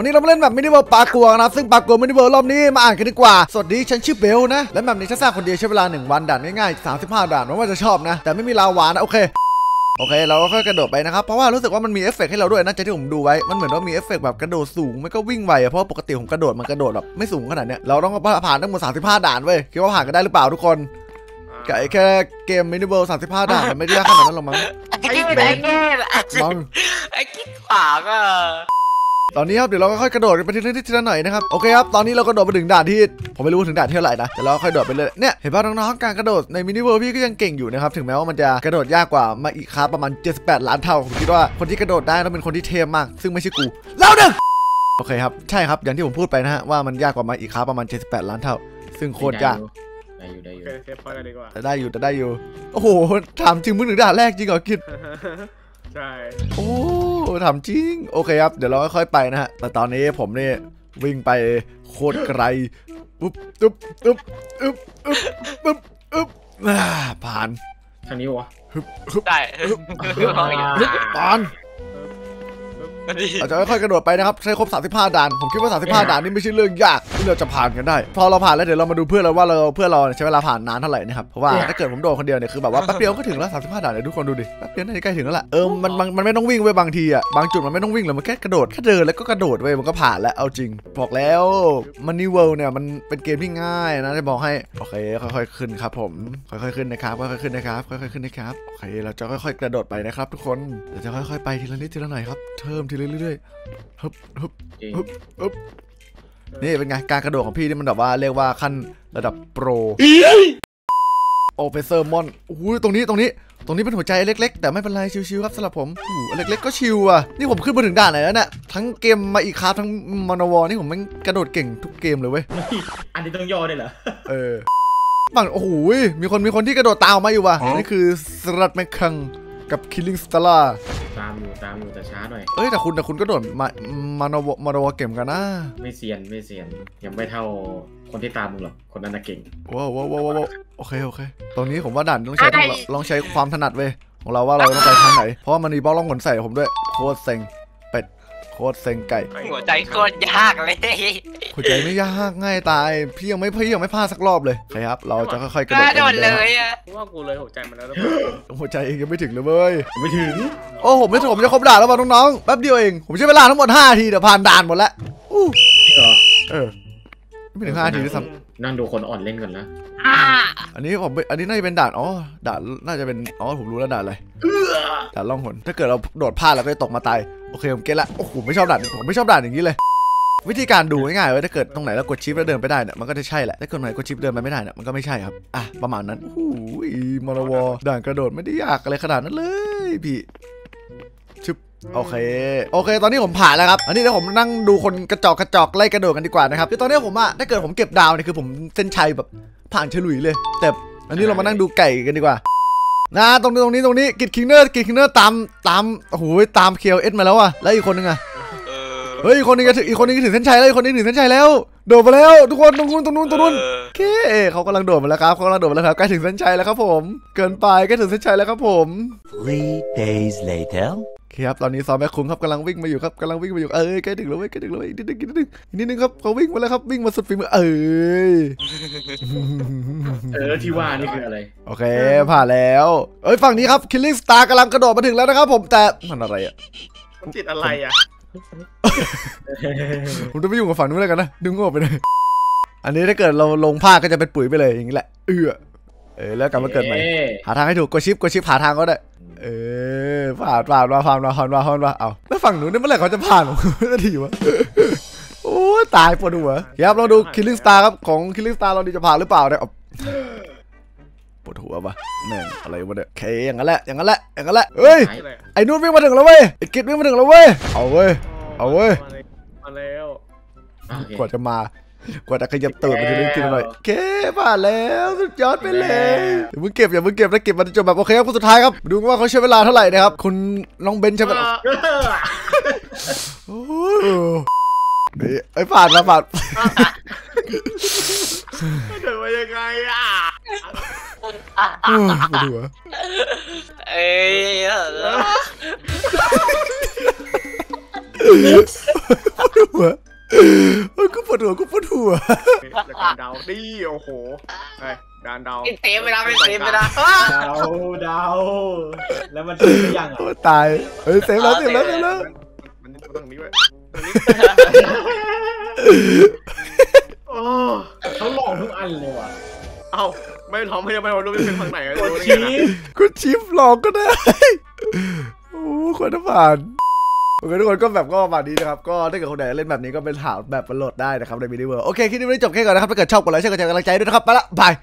วันนี้เรามาเล่น map Mini World parkour นะครับซึ่ง parkour Mini World รอบนี้มาอ่านกันดีกว่า สวัสดีฉันชื่อเบลนะ และ map นี้ฉันสร้างคนเดียวใช้เวลา 1 วันด่านง่ายๆ35 ด่านหวังว่าจะชอบนะ แต่ไม่มีลาวานะโอเคโอเค เราก็ค่อยกระโดดไปนะครับ เพราะว่ารู้สึกว่ามันมีเอฟเฟกต์ให้เราด้วยนะจากที่ผมดูไว้ มันเหมือนว่ามีเอฟเฟกต์แบบกระโดดสูงไม่ก็วิ่งไวอะเพราะว่าปกติผมกระโดดมันกระโดดแบบไม่สูงขนาดเนี้ยเราต้องผ่านทั้งหมด35 ด่านเว้ยคิดว่าผ่านกันได้หรือเปล่าทุกคนกับไอ้แค่เกม Mini World 35ด่านมันไม่ได้ยากขนาดนั้นหรอกมั้งไอ้ที่ไหนแน่ล่ะมั้งไอ้คิดขวางอะ ตอนนี้ครับเดี๋ยวเราก็ค่อยกระโดดไปทีละนิดทีละหน่อยนะครับโอเคครับตอนนี้เรากระโดดไปถึงด่านที่ผมไม่รู้ว่าถึงด่านที่เท่าไหร่นะแต่เราค่อยโดดไปเลยเนี่ยเห็นป่ะน้องๆการกระโดดใน Mini World พี่ก็ยังเก่งอยู่นะครับถึงแม้ว่ามันจะกระโดดยากกว่า Minecraft ประมาณ 78 ล้านเท่าผมคิดว่าคนที่กระโดดได้ต้องเป็นคนที่เทพมาก ซึ่งไม่ใช่กูแล้วหนึ่งโอเคครับใช่ครับอย่างที่ผมพูดไปนะฮะว่ามันยากกว่า Minecraft ประมาณ 78 ล้านเท่า ซึ่งโคตรยากได้อยู่ได้อโอยู่เค save point กันดีกว่าแต่ได้อยู่แต่ได้อยู่โอ้โหถามจริงมึงถึงด่านแรกจริงเหรอคิดใช่โอ้ ถามจริง โอเคครับ เดี๋ยวเราค่อยๆไปนะฮะ แต่ตอนนี้ผมนี่วิ่งไปโคตรไกลปุ๊บตุ๊บตุ๊บอึ๊บอึ๊บอึ๊บอึ๊บอ่าผ่านทางนี้วะฮึบฮึบได้ฮึบผ่านดี เราจะค่อยๆกระโดดไปนะครับ ใช้ครบ 35 ด่าน ผมคิดว่า 35 ด่านนี่ไม่ใช่เรื่องยากที่เราจะผ่านกันได้ พอเราผ่านแล้วเดี๋ยวเรามาดูเพื่อนเราว่าเราเพื่อนเราใช้เวลาผ่านนานเท่าไหร่นะครับ เพราะว่าถ้าเกิดผมโดดคนเดียวเนี่ยคือแบบว่าแป๊บเดียวก็ถึงแล้ว 35 ด่านเลยทุกคนดูดิ แป๊บเดียวน่าจะใกล้ถึงแล้วล่ะ เออ มันมันมันไม่ต้องวิ่งเว้ยบางทีอะ บางจุดมันไม่ต้องวิ่งเลยมันแค่กระโดดแค่เดินแล้วก็กระโดดเว้ยมันก็ผ่านแล้ว เอาจริง บอกแล้ว Mini World เนี่ยมันเป็นเกมที่ง่ายนะจะบอกให้ โอเค ค่อยๆขึ้นครับผม ค่อยๆขึ้นนะครับ ค่อยๆขึ้นนะครับ ค่อยๆขึ้นนะครับ โอเค เราจะค่อยๆกระโดดไปนะครับ ทุกคนเราจะค่อยๆไปทีละนิดทีละหน่อยครับเทิมทีเรื่อยๆฮึบฮึบจริงฮึบนี่เป็นไง การกระโดดของพี่นี่มันแบบว่าเรียกว่าขั้นระดับโปร โอเปเซอร์มอนอู้ยตรงนี้ตรงนี้ ตรงนี้เป็นหัวใจเล็กๆ แต่ไม่เป็นไรชิวๆครับสำหรับผมอู้เล็กๆก็ชิวอะ นี่ผมขึ้นมาถึงด่านไหนแล้วเนี่ย ทั้งเกม Minecraft ทั้งมอนวอนี่ผมแมันกระโดดเก่งทุกเกมเลยเว้ย อันนี้ต้องย่อได้เหรอ เออฝั่งโอ้โหยมีคนมีคนที่กระโดดตามออกมาอยู่ว่ะ นี่คือสลัดแมคคังกับคิลลิงสตาร์ ตามอยู่ตามอยู่แต่ช้าหน่อย เอ้ยแต่คุณแต่คุณก็โดดมามานวมานวเกมกันนะ ไม่เซียนไม่เซียนยังไม่เท่าคนที่ตามมึงหรอกคนนั้นน่ะเก่งว้าวว้าวว้าวว้าวโอเคโอเค ตรงนี้ผมว่าด่านต้องใช้ต้องลองใช้ความถนัดเว้ยของเราว่าเราต้องไปทางไหน เพราะว่ามันมีบล็อกล่องหนใส่ผมด้วยโคตรเซ็งเป็ด โคตรเซ็งไก่หัวใจโคตรยากเลยหัวใจไม่ยากง่ายตาย พี่ยังไม่พี่ยังไม่พลาดสักรอบเลยโอเคครับ เราจะค่อยๆกระกโดล้าดโดดเลยอะเพราะว่ากูเลยหัวใจมันแล้วหรือเปล่าหัวใจเองยังไม่ถึงเลยเว้ยไม่ถึง โอ้ผมไม่ผมจะครบด่านแล้วว่ะน้องๆแป๊บเดียวเองผมใช้เวลาทั้งหมด5นาทีเดี๋ยวผ่านด่านหมดแล้วอู้จริงเหรอเออไม่ถึง5นาทีด้วยซ้นั่งดูคนอ่อนเล่นก่อนนะอ่าำอันนี้ผมอันนี้น่าจะเป็นด่านอ๋อด่านน่าจะเป็นอ๋อผมรู้แล้วด่านอะไรด่านล่องหนถ้าเกิดเราโดดพลาดเราก็จะตกมาตาย โอเคผมเก็ตละโอ้โหไม่ชอบด่านผมไม่ชอบด่านอย่างนี้เลย วิธีการดูง่ายๆเว้ยถ้าเกิดตรงไหนเรากดชิปแล้วเดินไปได้เนี่ยมันก็จะใช่แหละถ้าเกิดไหนกดชิปเดินไปไม่ได้เนี่ยมันก็ไม่ใช่ครับอะประมาณนั้นโอ้โหมอลวอด่านกระโดดไม่ได้ยากอะไรขนาดนั้นเลยพี่ชึบโอเค โอเค ตอนนี้ผมผ่านแล้วครับ อันนี้เดี๋ยวผมนั่งดูคนกระจอกกระจอกไล่กระโดดกันดีกว่านะครับคือตอนนี้ผมอะถ้าเกิดผมเก็บดาวเนี่ยคือผมเส้นชัยแบบผ่านฉลุยเลย แต่อันนี้เรามานั่งดูไก่กันดีกว่า นะตรงนี้ตรงนี้ตรงนี้กิดคิงเนอร์กิดคิงเนอร์ตามตามโอ้โหตามเคียวเอสมาแล้วอะแล้วอีกคนนึงอะเออเฮ้ยอีกคนนึงจะถึงอีกคนนึงจะถึงเส้นชัยแล้วอีกคนนึงถึงเส้นชัยแล้ว โดดมาแล้วทุกคนตรงนู้นตรงนู้นตรงนู้นเออโอเคเขากำลังโดดมาแล้วครับเขากำลังโดดมาแล้วครับใกล้ถึงเส้นชัยแล้วครับผม เกินไปใกล้ถึงเส้นชัยแล้วครับผม Three days later. โอเคครับตอนนี้ซอมแม่คุ้งครับกำลังวิ่งมาอยู่ครับกำลังวิ่งมาอยู่เอ้ยใกล้ถึงแล้วเว้ยใกล้ถึงแล้วเว้ยอีกนิดนึงอีกนิดนึงอีกนิดนึงครับเขาวิ่งมาแล้วครับวิ่งมาสุดฝีมือเอ้ยเออที่ว่านี่คืออะไร โอเคผ่านแล้วเอ้ยฝั่งนี้ครับคิลลิ่งสตาร์กำลังกระโดดมาถึงแล้วนะครับผมแต่มันอะไรอะมันติดอะไรอะ ผมจะไปยุ่งกับฝั่งนู้นเลยกันนะดึงงอกไปเลยอันนี้ถ้าเกิดเราลงผ้าก็จะเป็นปุ๋ยไปเลยอย่างนี้แหละ เออเออแล้วกลับมาเกิดใหม่อ๊ะหาทางให้ถูกกดชิปกดชิปหาทางก็ได้ เออผ่านผ่านมาผ่านมาผ่านมาผ่านมาเอาแล้วฝั่งหนูนี่เมื่อไหร่เขาจะผ่านผมนาทีวะโอ้ยตายปวดหัวครับเราดู Killing Star ครับของ Killing Star เราดีจะผ่านหรือเปล่าเนี่ยเอาปวดหัวปะแม่งอะไรวะเนี่ยโอเคอย่างนั้นแหละอย่างนั้นแหละอย่างนั้นแหละเฮ้ยอะไรไอ้นู่นวิ่งมาถึงแล้วเว้ยไอ้กิดวิ่งมาถึงแล้วเว้ยเอาเว้ย เอาเว้ย มาแล้วอะโอเคกว่าจะมา กว่าจะขยับตูดมันจะได้กินหน่อยโอเคผ่านแล้วสุดยอดไปเลยอย่าเพิ่งเก็บอย่าเพิ่งเก็บนะเก็บมันจะจบแบบโอเคครับคนสุดท้ายครับ ดูว่าเขาใช้เวลาเท่าไหร่นะครับ คุณน้องเบนใช้เวลาโอ้ยเอ้ยเอ้ยผ่านมาผ่านเดินมายังไงอะโอ้ยปวดหัวเอ้ย หัวเฮ้ยกูปวดหัวกูปวดหัวจากการเดาดีโอ้โหไอ้การเดาไอ้เซฟไปแล้วไม่เซฟไปแล้วเดาเดาแล้วมันถูกหรือยังอะโอ้ตายเฮ้ยเซฟแล้วเซฟแล้วเซฟแล้วมันมันตรงนี้ไว้ตรงนี้โอ้เขาหลองทุกอันเลยว่ะเอ้าไม่ร้องไม่ยังไม่รู้จะเป็นทางไหนกดชี้ไงนะกูชิปหลอกก็ได้โอ้คนน้ำผ่าน เคทุกคนก็แบบก็ประมาณนี้นะครับก็ถ้าเกิดคนไหนเล่นแบบนี้ก็เป็นหาแบบมาโหลดได้นะครับในมินิเวิร์โอเคคลิปนี้ไม่ได้จบแค่ก่อนนะครับถ้าเกิดชอบกดไลค์แชร์กดแชร์กำลังใจด้วยนะครับไปละบาย